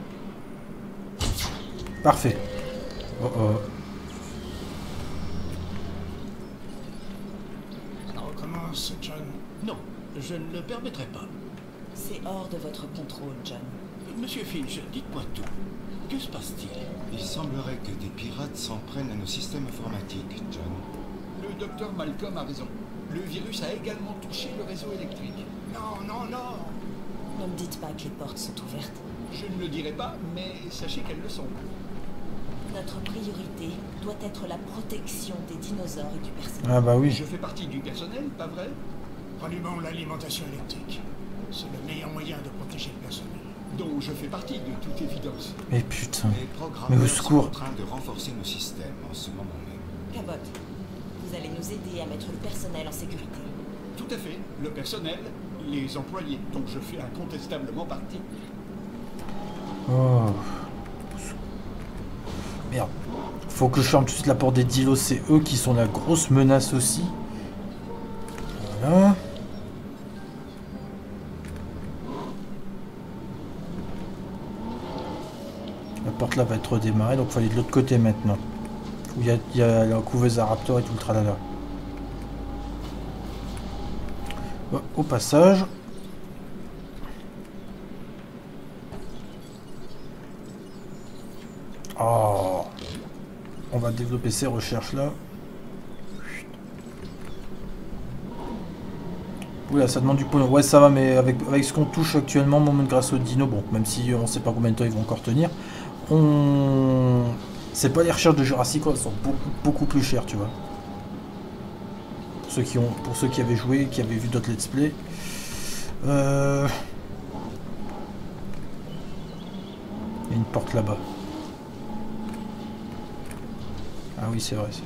Parfait. Oh oh. je ne le permettrai pas. C'est hors de votre contrôle, John. Monsieur Finch, dites-moi tout. Que se passe-t-il Il semblerait que des pirates s'en prennent à nos systèmes informatiques, John. Le docteur Malcolm a raison. Le virus a également touché le réseau électrique. Non, non, non Ne me dites pas que les portes sont ouvertes. Je ne le dirai pas, mais sachez qu'elles le sont. Notre priorité doit être la protection des dinosaures et du personnel. Ah bah oui. Je fais partie du personnel, pas vrai? Rallumons l'alimentation électrique. C'est le meilleur moyen de protéger le personnel. Dont je fais partie de toute évidence. Mais putain. Mais au sont secours. en train de renforcer nos systèmes en ce moment même. Cabot, vous allez nous aider à mettre le personnel en sécurité. Tout à fait. Le personnel, les employés, dont je fais incontestablement partie. Oh. Merde. Faut que je ferme tout de suite la porte des dilos, c'est eux qui sont la grosse menace aussi. Là va être redémarrée, donc il faut aller de l'autre côté maintenant. Où il y a, la couveuse à raptor et tout le tralala. Au passage, Oh. On va développer ces recherches-là. Oula, ça demande du pognon. Ouais, ça va, mais avec, avec ce qu'on touche actuellement, grâce au dino, bon, même si on sait pas combien de temps ils vont encore tenir, on... C'est pas les recherches de Jurassic World, elles sont beaucoup, beaucoup plus chères, tu vois. Pour ceux qui, ont, pour ceux qui avaient joué, qui avaient vu d'autres let's play. Euh... Il y a une porte là-bas. Ah oui, c'est vrai. c'est-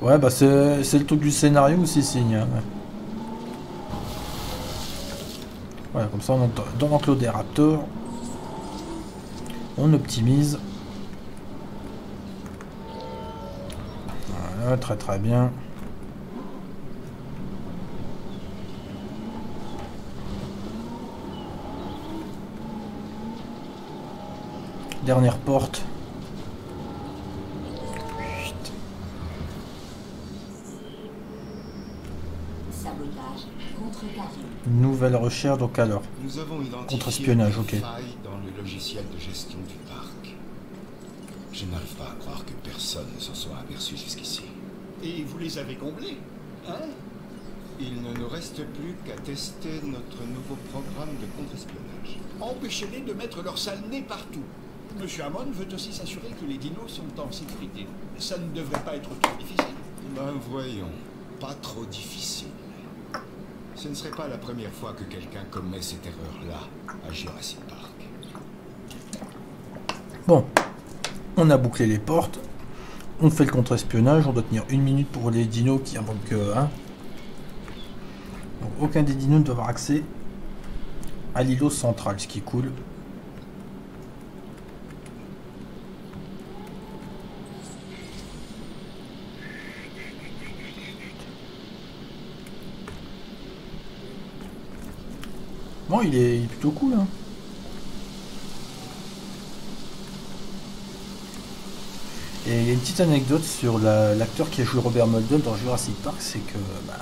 Ouais, bah c'est le truc du scénario aussi, signe. hein. Voilà, comme ça, on entre dans l'enclos des raptors. On optimise. Voilà, très très bien. Dernière porte. Nouvelle recherche, donc alors. Nous avons identifié Contre-espionnage, ok. dans le logiciel de gestion du parc. Je n'arrive pas à croire que personne ne s'en soit aperçu jusqu'ici. Et vous les avez comblés Hein? Il ne nous reste plus qu'à tester notre nouveau programme de contre-espionnage. Empêchez-les de mettre leur sale nez partout. Monsieur Hammond veut aussi s'assurer que les dinos sont en sécurité. Ça ne devrait pas être trop difficile. Ben voyons, pas trop difficile. Ce ne serait pas la première fois que quelqu'un commet cette erreur-là à Jurassic Park. Bon, on a bouclé les portes. On fait le contre-espionnage. On doit tenir une minute pour les dinos qui invoquent que un. Donc, aucun des dinos ne doit avoir accès à l'îlot central, ce qui est cool. Il est, plutôt cool. Hein. Et il y a une petite anecdote sur la- l'acteur qui a joué Robert Muldoon dans Jurassic Park, c'est que bah,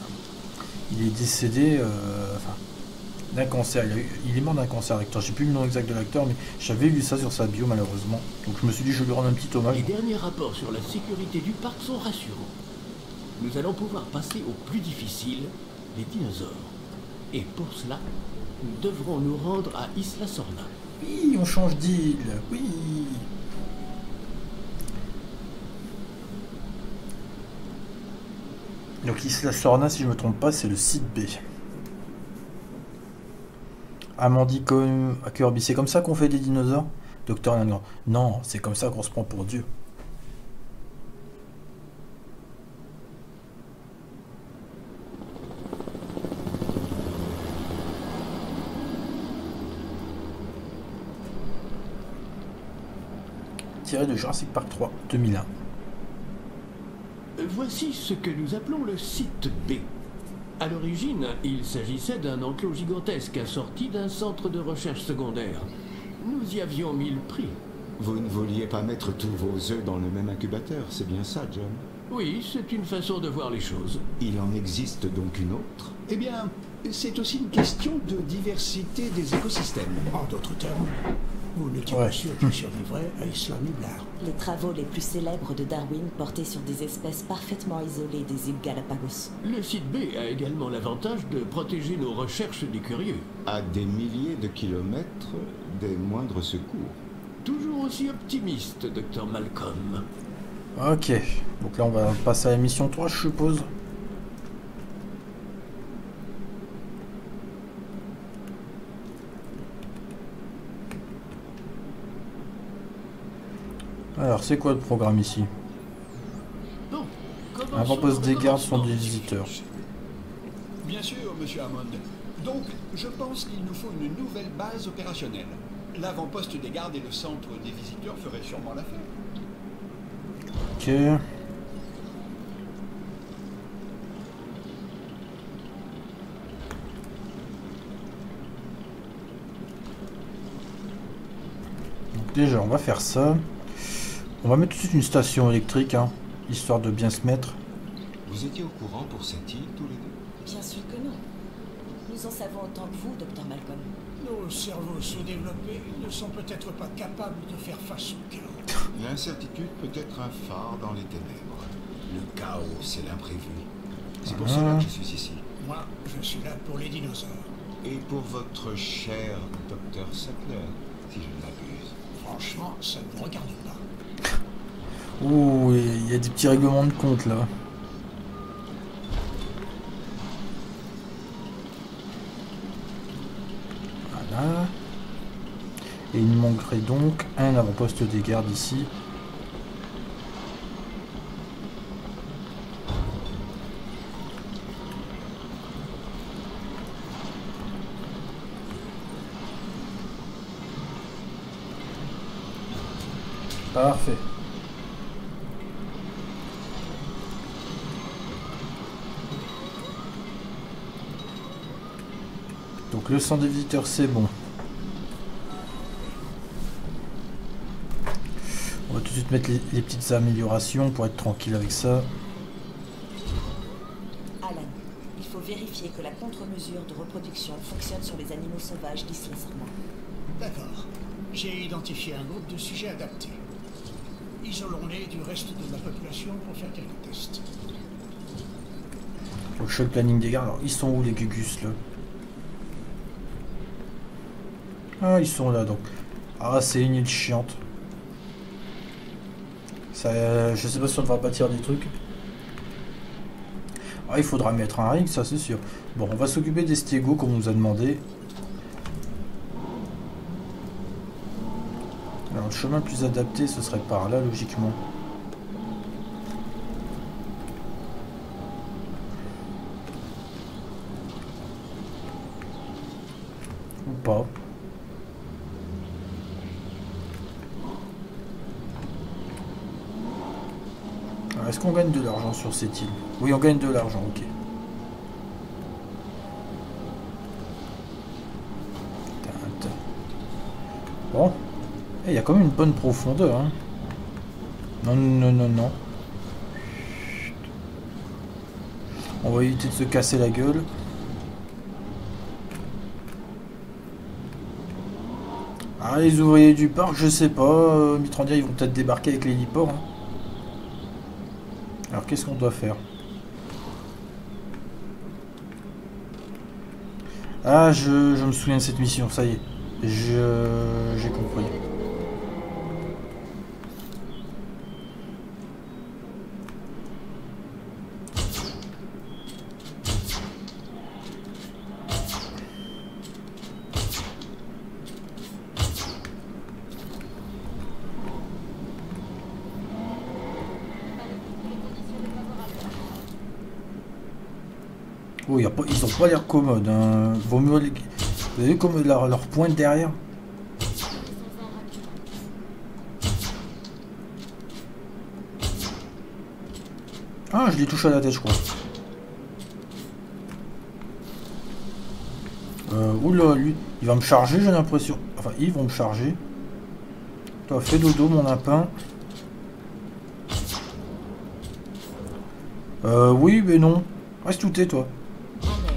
il est décédé euh, d'un cancer. Il, est mort d'un cancer, l'acteur. J'ai plus le nom exact de l'acteur, mais j'avais lu ça sur sa bio malheureusement. Donc je me suis dit je lui rendre un petit hommage. Les derniers rapports sur la sécurité du parc sont rassurants. Nous allons pouvoir passer au plus difficile, les dinosaures. Et pour cela, devrons nous rendre à Isla Sorna. Oui, on change d'île. Oui. Donc Isla Sorna, si je me trompe pas, c'est le site B. Amandi comme Kirby, c'est comme ça qu'on fait des dinosaures? Docteur Langan. Non, c'est comme ça qu'on se prend pour Dieu. Tiré de Jurassic Park 3, 2001. Voici ce que nous appelons le site B. À l'origine, il s'agissait d'un enclos gigantesque assorti d'un centre de recherche secondaire. Nous y avions mis le prix. Vous ne vouliez pas mettre tous vos œufs dans le même incubateur, c'est bien ça, John? Oui, c'est une façon de voir les choses. Il en existe donc une autre? Eh bien, c'est aussi une question de diversité des écosystèmes. En d'autres termes, vous n'étiez Ouais. pas sûr qu'il survivrait à Isla Nublar. Les travaux les plus célèbres de Darwin portaient sur des espèces parfaitement isolées des îles Galapagos. Le site B a également l'avantage de protéger nos recherches des curieux. À des milliers de kilomètres des moindres secours. Toujours aussi optimiste, docteur Malcolm. Ok, donc là on va passer à la mission 3 je suppose. Alors c'est quoi le programme ici? Avant-poste par des gardes sont des visiteurs. Bien sûr, monsieur Hammond. Donc, je pense qu'il nous faut une nouvelle base opérationnelle. L'avant-poste des gardes et le centre des visiteurs feraient sûrement l'affaire. Ok. Déjà, on va faire ça. On va mettre tout de suite une station électrique, hein, histoire de bien se mettre. Vous étiez au courant pour cette île tous les deux? Bien sûr que non. Nous en savons autant que vous, docteur Malcolm. Nos cerveaux sous-développés ne sont peut-être pas capables de faire face au chaos. [LAUGHS] L'incertitude peut être un phare dans les ténèbres. Le chaos, c'est l'imprévu. C'est pour Ah. cela que je suis ici. Moi, je suis là pour les dinosaures. Et pour votre cher docteur Sattler, si je ne m'abuse. Franchement, ça ne vous regarde pas. Ouh, il y a des petits règlements de compte là. Voilà. Et il manquerait donc un avant-poste des gardes ici. 200 visiteurs, c'est bon. On va tout de suite mettre les, petites améliorations pour être tranquille avec ça. Alan, il faut vérifier que la contre-mesure de reproduction fonctionne sur les animaux sauvages d'Isla D'accord. J'ai identifié un groupe de sujets adaptés. Isolons-les du reste de la population pour faire quelques tests. Donc, je fais le planning des gars. Alors, ils sont où les Gugus là? Ah ils sont là donc. Ah c'est une île chiante. Ça, euh, je sais pas si on devra bâtir des trucs. Ah il faudra mettre un ring ça c'est sûr. Bon on va s'occuper des stégos comme on nous a demandé. Alors le chemin le plus adapté ce serait par là logiquement. Ou pas. Alors, Est-ce qu'on gagne de l'argent sur cette île Oui, on gagne de l'argent, ok. Bon. Eh, Il y a quand même une bonne profondeur. Hein. Non, non, non, non. On va éviter de se casser la gueule. Ah, les ouvriers du parc, je sais pas. Euh, Mitrandia, ils vont peut-être débarquer avec l'héliport. hein. Qu'est-ce qu'on doit faire Ah, je, je me souviens de cette mission, ça y est. J'ai compris. Oh, y a pas, commodes. Hein. Vaut mieux les... Vous avez vu comme leur, leur pointe derrière Ah, je l'ai touché à la tête, je crois. Euh, oula, lui, il va me charger, j'ai l'impression. Enfin, ils vont me charger. Toi, fais dodo, mon lapin. Euh, oui, mais non. Reste tout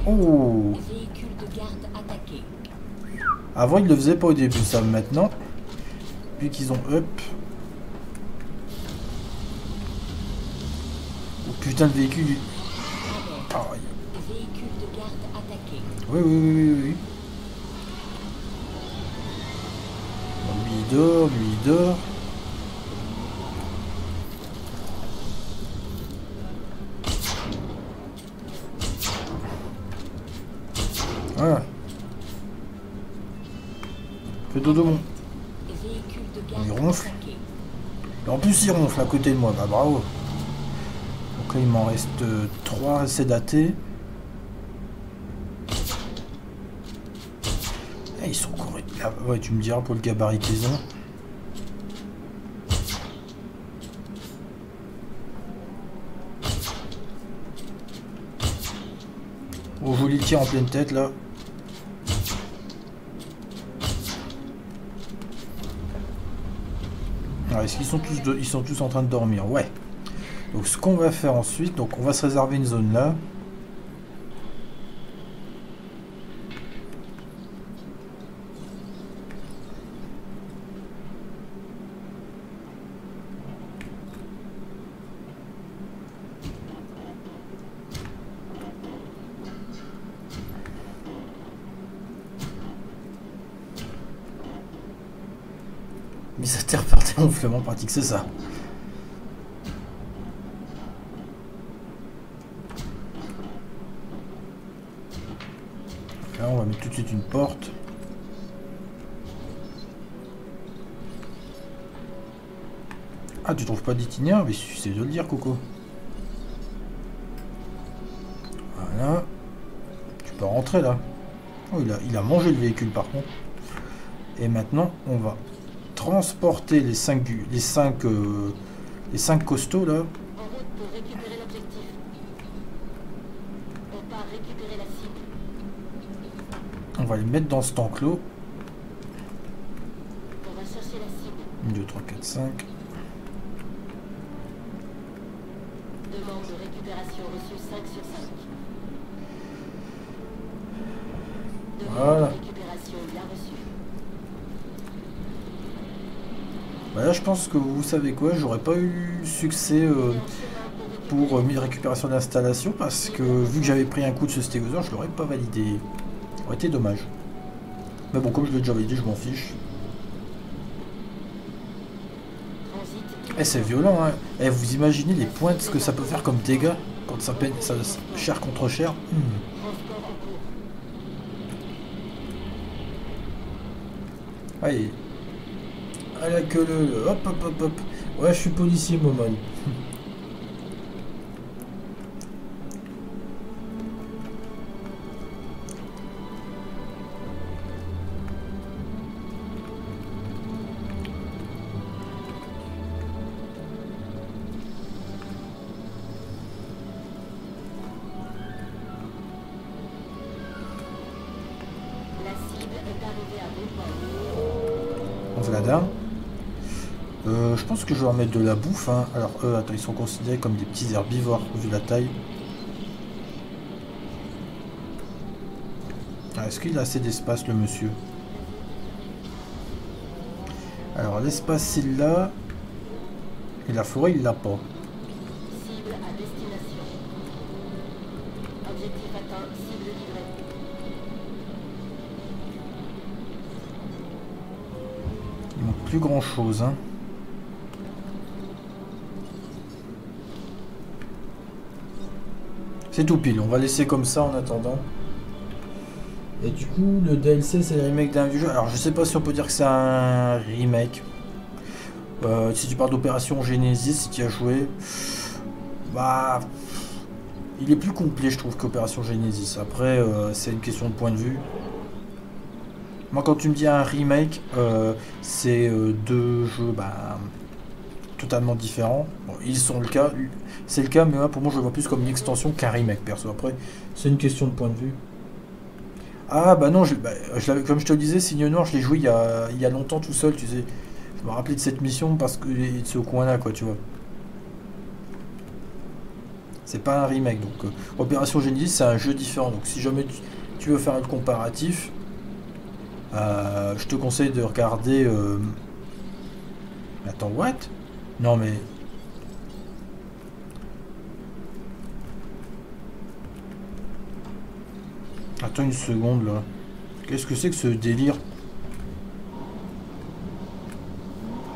est, toi. Oh Avant, ils le faisaient pas au début, ça. Maintenant, vu qu'ils ont up... Oh putain, le véhicule... Ah, oui, oui, oui, oui, oui. lui, il dort, lui, il dort. Voilà. Fais dodo mon. Il ronfle. En plus il ronfle à côté de moi, bah bravo. Donc là il m'en reste 3 assez datés. Eh, ils sont encore... Ah, ouais tu me diras pour le gabarit qu'ils ont. Vous le tire en pleine tête là. Est-ce qu'ils sont tous ils sont tous en train de dormir Ouais. Donc ce qu'on va faire ensuite, donc on va se réserver une zone là. Pratique, c'est ça. Là, on va mettre tout de suite une porte. Ah, tu trouves pas d'itinéraire Mais c'est de le dire, Coco. Voilà. Tu peux rentrer, là. Oh, il a, il a mangé le véhicule, par contre. Et maintenant, on va transporter les 5 les 5 euh, les 5 costauds là. On va les mettre dans cet enclos. 1, 2, 3, 4, 5. Demande de récupération reçue 5 sur 5. voilà. Bah là, je que vous savez quoi, j'aurais pas eu succès euh, pour euh, mes récupération d'installation parce que vu que j'avais pris un coup de ce stégosaure, je l'aurais pas validé. Aurait été dommage. Mais bon, comme je l'ai déjà validé, je m'en fiche. Eh, c'est violent, hein. Eh, vous imaginez les pointes que ça peut faire comme dégâts quand ça peine ça, cher contre cher hmm. Allez, queue le... Hop, hop, hop, hop. Ouais, je suis policier, Momon. De la bouffe. Hein. Alors eux, attends, ils sont considérés comme des petits herbivores vu la taille. Ah, est-ce qu'il a assez d'espace le monsieur? Alors l'espace il l'a. Et la forêt il l'a pas. Il manque plus grand chose hein. C'est tout pile, on va laisser comme ça en attendant. Et du coup, le DLC, c'est le remake d'un vieux jeu. Alors, je sais pas si on peut dire que c'est un remake. Euh, si tu parles d'Opération Genesis, si tu as joué, bah, il est plus complet, je trouve, qu'Opération Genesis. Après, euh, c'est une question de point de vue. Moi, quand tu me dis un remake, euh, c'est deux jeux, bah, totalement différents. ils sont le cas, c'est le cas, mais pour moi je le vois plus comme une extension qu'un remake perso. Après, c'est une question de point de vue. Ah bah non, bah, comme je te le disais, Signe Noir, je l'ai joué il y, a, il y, a, longtemps tout seul, tu sais. Je me rappelais de cette mission parce que c'est au coin là, quoi, tu vois. C'est pas un remake. Donc, Opération Genesis, c'est un jeu différent. Donc, si jamais tu, veux faire un comparatif, je te conseille de regarder. Attends, what? Non, mais Attends une seconde là. Qu'est-ce que c'est que ce délire?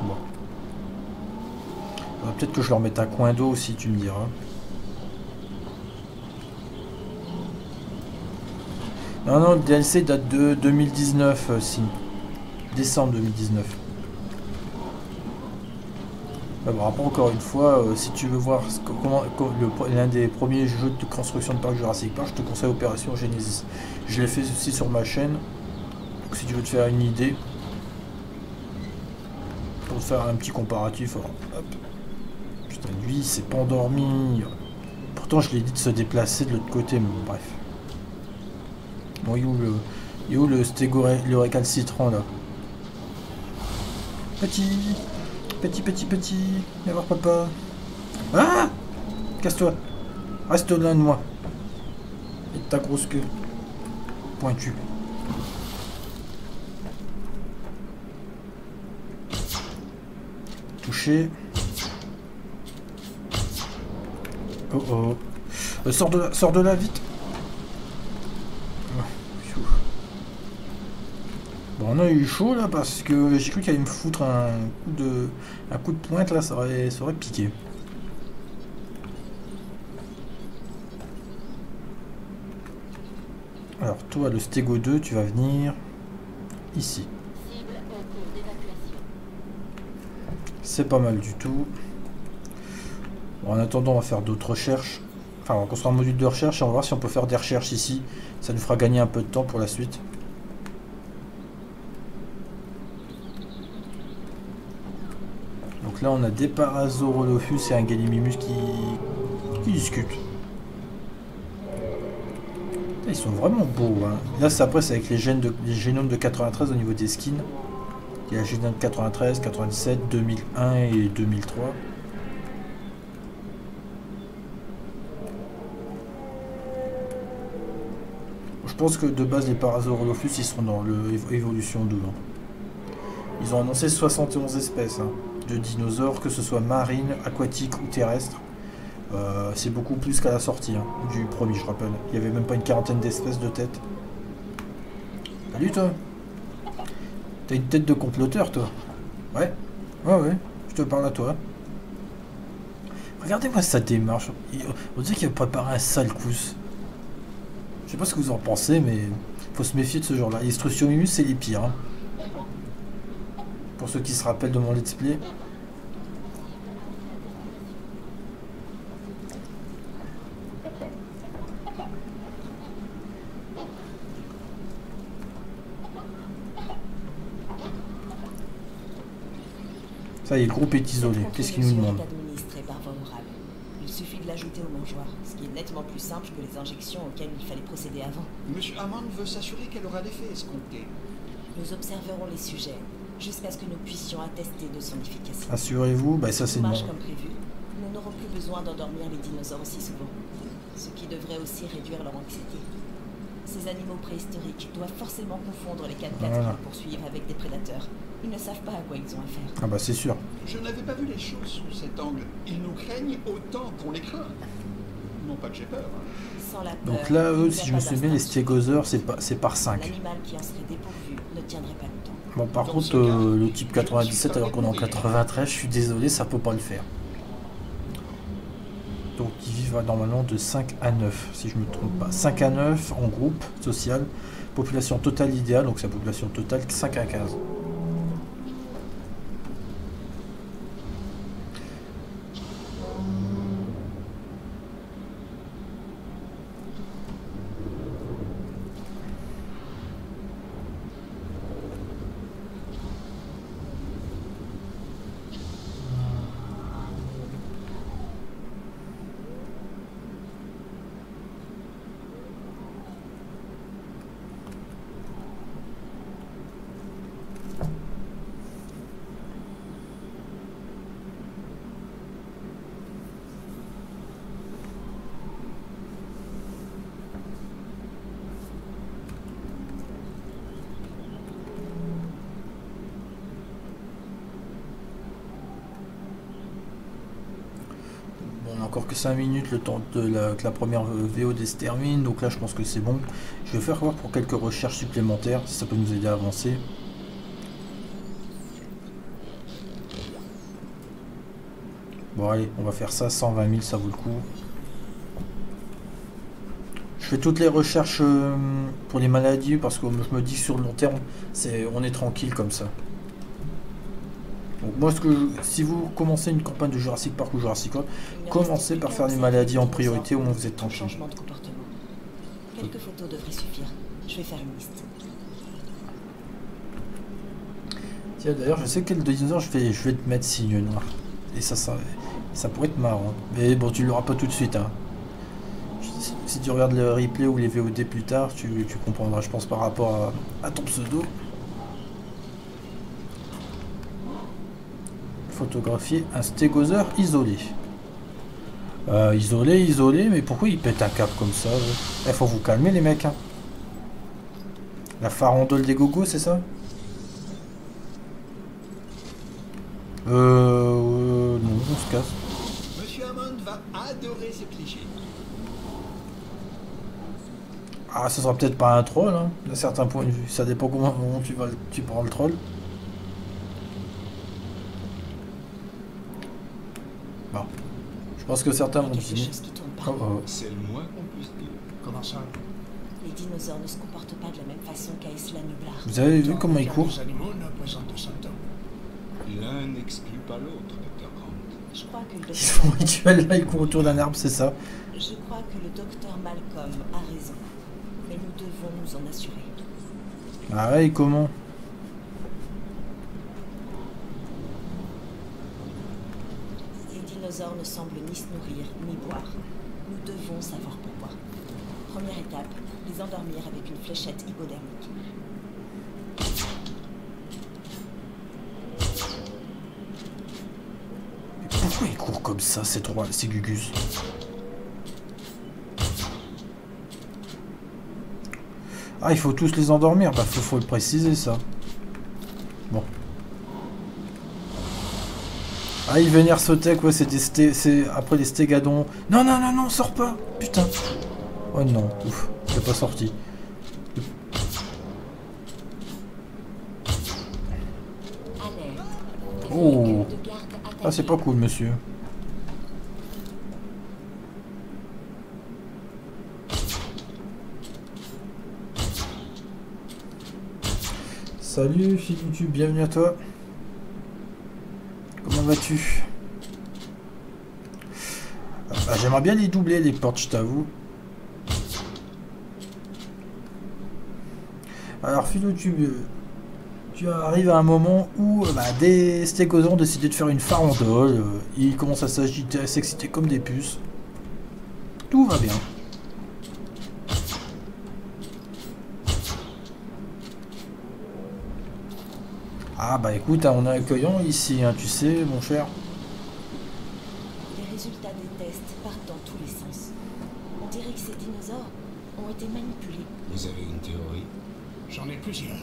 Bon. Peut-être que je leur mette un coin d'eau aussi, tu me diras. Non, non, le DLC date de 2019, euh, si. Décembre 2019. Bon, après, encore une fois, euh, si tu veux voir comment, l'un des premiers jeux de construction de parc Jurassic Park, je te conseille Opération Genesis. Je l'ai fait aussi sur ma chaîne. Donc si tu veux te faire une idée, pour faire un petit comparatif. Putain, lui, c'est pas endormi. Pourtant, je l'ai dit de se déplacer de l'autre côté, mais bon, bref. Il est où le, il est où le stégoré, le récalcitrant là? Petit Petit, petit, petit. Viens voir papa. Ah Casse-toi. Reste loin de moi. Et ta grosse queue. Pointue. Touché. Oh oh. Euh, sors de là, sors de là, vite. On a eu chaud là parce que j'ai cru qu'il allait me foutre un coup de, un coup de pointe là, ça aurait, ça aurait piqué. Alors toi, le Stego 2, tu vas venir ici. C'est pas mal du tout. en attendant, on va faire d'autres recherches. Enfin, on va construire un module de recherche et on va voir si on peut faire des recherches ici. Ça nous fera gagner un peu de temps pour la suite. Là, on a des Parasaurolophus et un Gallimimus qui, discutent. Ils sont vraiment beaux. Hein. Là, c'est après, c'est avec les, gènes de, les génomes de 93 au niveau des skins. Il y a génome de 93, 97, 2001 et 2003. Je pense que de base, les Parasaurolophus, ils seront dans l'évolution 2. Hein. Ils ont annoncé 71 espèces. Hein de dinosaures, que ce soit marine, aquatique ou terrestre. Euh, c'est beaucoup plus qu'à la sortie hein, du premier, je rappelle. Il y avait même pas une quarantaine d'espèces de têtes. Salut toi T'as une tête de comploteur toi Ouais Ouais ouais, je te parle à toi. Regardez-moi sa démarche. On dirait qu'il a préparé un sale coup. Je sais pas ce que vous en pensez, mais faut se méfier de ce genre-là. Les Mimus, c'est les pires. Hein. Pour ceux qui se rappellent de mon let's play. Ça y est, le groupe est isolé. Qu'est-ce qu'il nous demande Il suffit de l'ajouter au mangeoir, ce qui est nettement plus simple que les injections auxquelles il fallait procéder avant. Monsieur Hammond veut s'assurer qu'elle aura l'effet escompté. Nous observerons les sujets jusqu'à ce que nous puissions attester de son efficacité. Assurez-vous, bah ça c'est bon. comme prévu. Nous n'aurons plus besoin d'endormir les dinosaures aussi souvent, ce qui devrait aussi réduire leur anxiété. Ces animaux préhistoriques doivent forcément confondre les 4 4 qu'ils poursuivent avec des prédateurs. Ils ne savent pas à quoi ils ont affaire. Ah bah c'est sûr. Je n'avais pas vu les choses sous cet angle. Ils nous craignent autant qu'on les craint. Non pas que j'ai peur. Hein. Sans la peur, Donc là, eux, si je me souviens, les stégosaures, c'est pas, par 5. L'animal qui en serait dépourvu ne tiendrait pas longtemps. Bon, par contre, euh, le type 97, alors qu'on est en 93, je suis désolé, ça peut pas le faire. Donc ils vivent normalement de 5 à 9, si je ne me trompe pas. 5 à 9 en groupe social. Population totale idéale, donc c'est la population totale 5 à 15. 5 minutes le temps que la première VOD se termine. Donc là, je pense que c'est bon. Je vais faire voir pour quelques recherches supplémentaires, si ça peut nous aider à avancer. Bon allez, on va faire ça, 120 000, ça vaut le coup. Je fais toutes les recherches euh, pour les maladies parce que je me dis sur le long terme, c'est on est tranquille comme ça. Moi, ce que si vous commencez une campagne de Jurassic Park ou Jurassic World, commencez par faire les maladies en priorité au moins vous êtes tranquille. Changement de comportement. Quelques photos devraient suffire. Je vais faire une liste. Tiens, d'ailleurs, je sais quel dinosaure je vais, je vais te mettre signe noir. Et ça, ça, ça pourrait être marrant. Mais bon, tu l'auras pas tout de suite. Hein. Si tu regardes le replay ou les VOD plus tard, tu, tu comprendras, je pense, par rapport à, à ton pseudo. Photographier un stégosaure isolé. Euh, isolé, isolé, mais pourquoi il pète un câble comme ça Il faut vous calmer les mecs. Hein. La farandole des gogos, c'est ça? Euh, euh, non, on se casse. Monsieur Hammond va adorer ces clichés. Ah, ce sera peut-être pas un troll, hein, d'un certain point de vue. Ça dépend comment, comment tu, vas, tu prends le troll. Bon. Je pense que certains pas. Oh, oh. C'est le moins qu'on puisse dire. Comment ça Les dinosaures ne se comportent pas de la même façon qu'à Isla Nublar. Vous avez vu comment il qu'un court des animaux ne présente de symptômes. L'un n'exclut pas l'autre, Dr. Grant. Je crois que le Ils sont docteur, rituels là, ils courent autour d'un arbre, c'est ça. je crois que le docteur Malcolm a raison. Mais nous devons nous en assurer. Ah ouais, et comment Ne semblent ni se nourrir ni boire. Nous devons savoir pourquoi. Première étape, les endormir avec une fléchette hypodermique. Mais Pourquoi ils courent comme ça, ces trois, ces gugus? Ah, il faut tous les endormir, bah faut, faut le préciser ça. Bon. Ah, il venir sauter quoi, c'est des c'est après les stégadons. Non, non, non, non, sors pas Putain Oh non, ouf, c'est pas sorti. Oh. Ah, c'est pas cool, monsieur. Salut, YouTube, bienvenue à toi. Comment vas-tu Ah, J'aimerais bien les doubler, les portes, je t'avoue. Alors, euh, tu arrives à un moment où euh, bah, des stégosaures ont décidé de faire une farandole. euh, ils commencent à s'agiter, à s'exciter comme des puces. Tout va bien. Ah bah écoute, hein, on est accueillant ici, hein, tu sais, mon cher. Les résultats des tests partent dans tous les sens. On dirait que ces dinosaures ont été manipulés. Vous avez une théorie? J'en ai plusieurs.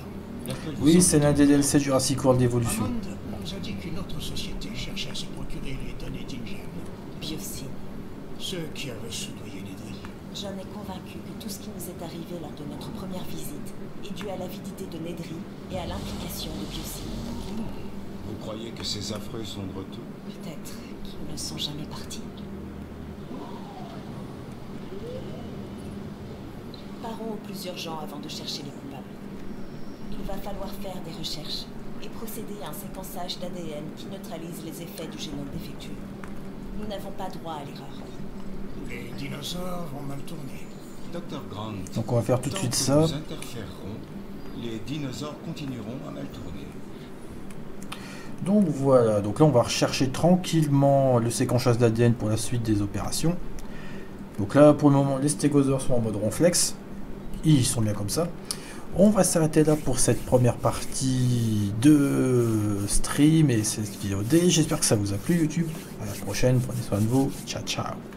Oui, c'est l'un des DLC Jurassic World d'évolution. Hammond nous a dit qu'une autre société cherchait à se procurer les données d'Ingen. Biocine. Ceux qui avaient soudoyé Nedry. J'en ai convaincu tout ce qui nous est arrivé lors de notre première visite est dû à l'avidité de Nedry et à l'implication de Biocine. Vous croyez que ces affreux sont de retour? Peut-être qu'ils ne sont jamais partis. Parons au plus urgent avant de chercher les coupables. Il va falloir faire des recherches et procéder à un séquençage d'ADN qui neutralise les effets du génome défectueux. Nous n'avons pas droit à l'erreur. Les dinosaures vont mal tourner. Dr. Grant, Donc on va faire tout de suite ça. nous interférerons, les dinosaures continueront à mal tourner. Donc voilà, donc là on va rechercher tranquillement le séquençage d'ADN pour la suite des opérations. Donc là pour le moment les stégosaures sont en mode ronflex. Ils sont bien comme ça. On va s'arrêter là pour cette première partie de stream et cette vidéo D. J'espère que ça vous a plu YouTube. À la prochaine, prenez soin de vous. Ciao ciao.